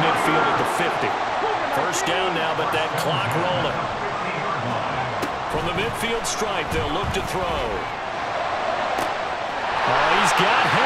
midfield at the 50. First down now, but that clock rolling. From the midfield stripe, they'll look to throw. Oh, he's got him.